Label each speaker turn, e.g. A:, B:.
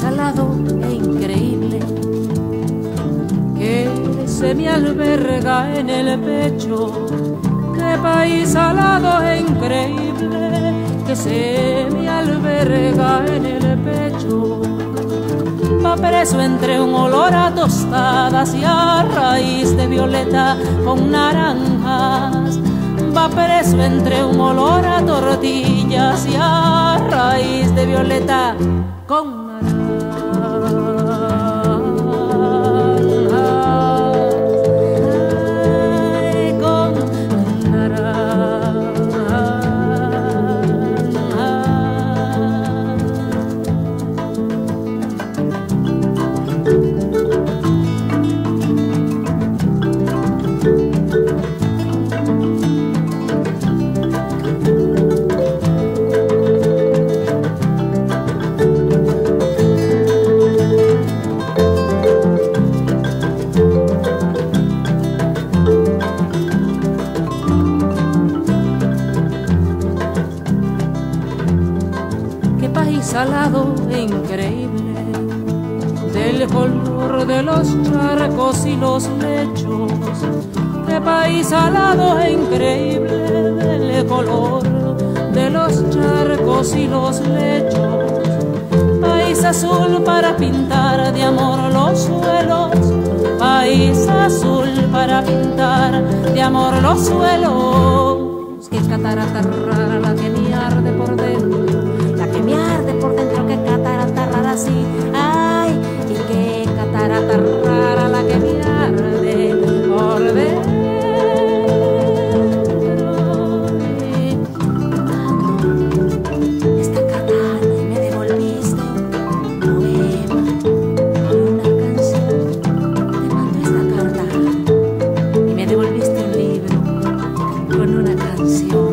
A: salado e increíble que se me alberga en el pecho. Qué país salado e increíble que se me alberga en el pecho. Va preso entre un olor a tostadas y a raíz de violeta con naranjas. Va preso entre un olor a tortillas y a raíz de violeta con naranjas. Salado e increíble del color de los charcos y los lechos. Qué país salado e increíble del color de los charcos y los lechos. País azul para pintar de amor los suelos. País azul para pintar de amor los suelos. Qué catarata rara la que canción.